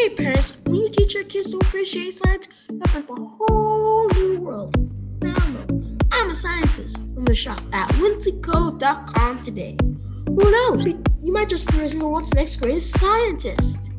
Hey parents, when you teach your kids to appreciate science, you open up a whole new world. Now I'm a scientist from the shop at winceyco.com today. Who knows? You might just be raising the world's next greatest scientist.